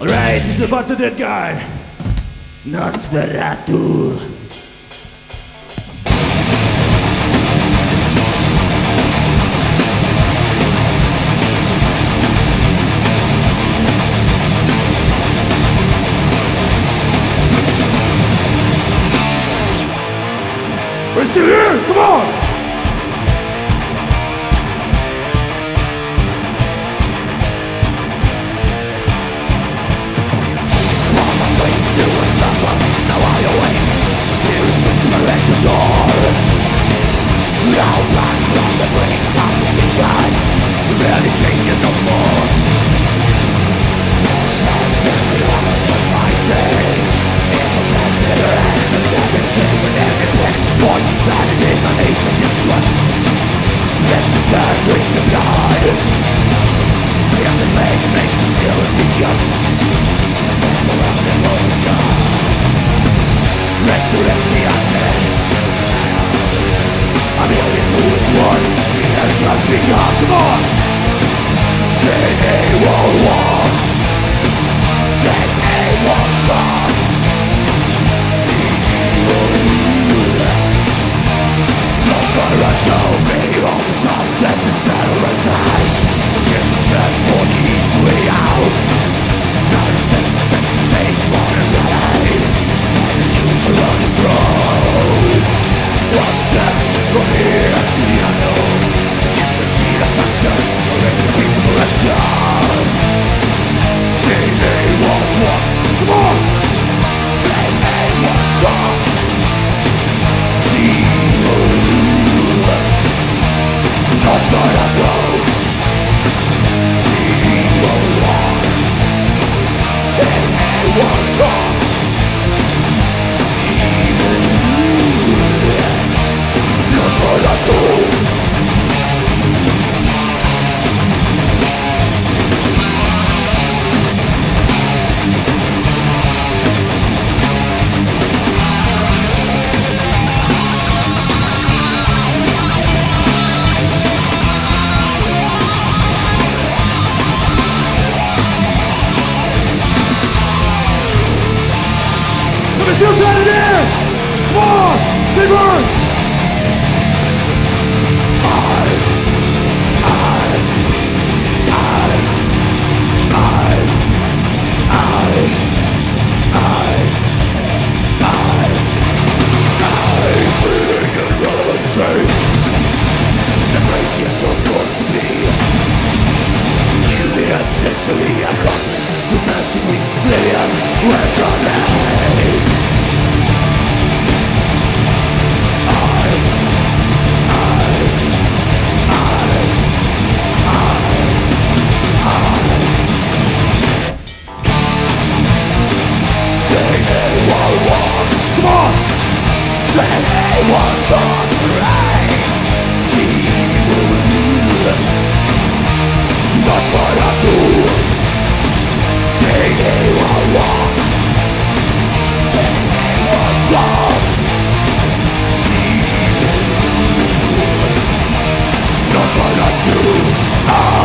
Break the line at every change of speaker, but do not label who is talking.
Alright, is about the dead guy. Nosferatu. We're still here! Come on! sad dream to die The man who makes us feel as just Walks around Let me see you Saturday! Come on! Take Anyone's on the right See will rule That's what I do Say they will walk Say they will talk See will rule That's what I do I